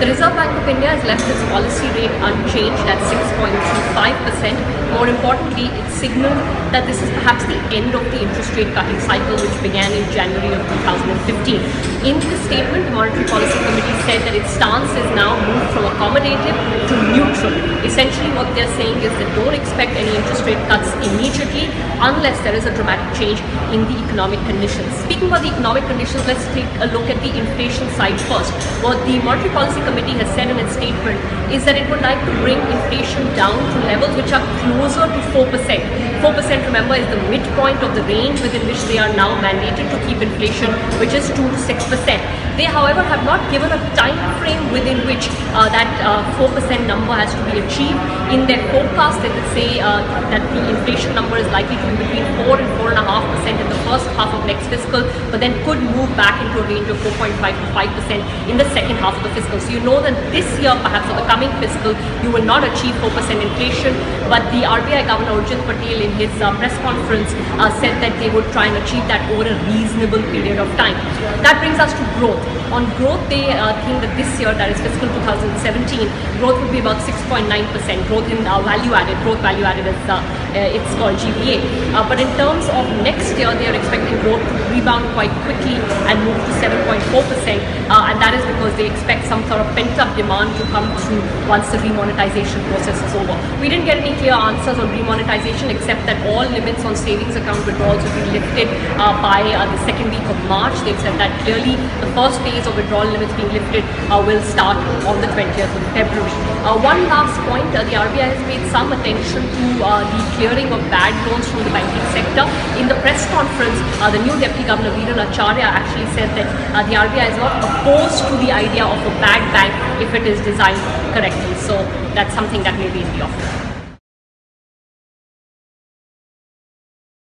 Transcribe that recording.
The Reserve Bank of India has left its policy rate unchanged at 6.25%. More importantly, it signaled that this is perhaps the end of the interest rate cutting cycle which began in January of 2015. In the statement, the Monetary Policy Committee said that its stance is now moved from accommodative to neutral. Essentially what they're saying is that don't expect any interest rate cuts immediately unless there is a dramatic change in the economic conditions. Speaking about the economic conditions, let's take a look at the inflation side first. What the Monetary Policy Committee has said in its statement is that it would like to bring inflation down to levels which are closer to 4%. 4% remember is the midpoint of the range within which they are now mandated to keep inflation which is 2 to 6%. They, however, have not given a time frame within which uh, that 4% uh, number has to be achieved. In their forecast, they will say uh, that the inflation number is likely to be between 4 and 4.5% in the first half of next fiscal, but then could move back into a range of 4.5 to 5% in the second half of the fiscal. So you know that this year, perhaps for the coming fiscal, you will not achieve 4% inflation, but the RBI Governor Urjit Patel in his uh, press conference uh, said that they would try and achieve that over a reasonable period of time. That brings us to growth. On growth, they uh, think that this year, that is fiscal 2017, growth would be about 6.9%. Growth in uh, value added, gross value added is uh, it's called GVA. But in terms of next year, they are expecting growth to rebound quite quickly and move to 7.4%. Uh, and that is because they expect some sort of pent-up demand to come through once the remonetization process is over. We didn't get any clear answers on remonetization except that all limits on savings account withdrawals will be lifted by the second week of March. They've said that clearly the first phase of withdrawal limits being lifted uh, will start on the 20th of February. Uh, one last point, uh, the RBI has paid some attention to uh, the clearing of bad loans from the banking sector. In the press conference, uh, the new Deputy Governor Viral Acharya actually said that uh, the RBI is not opposed to the idea of a bad bank if it is designed correctly. So that's something that may be in the offing.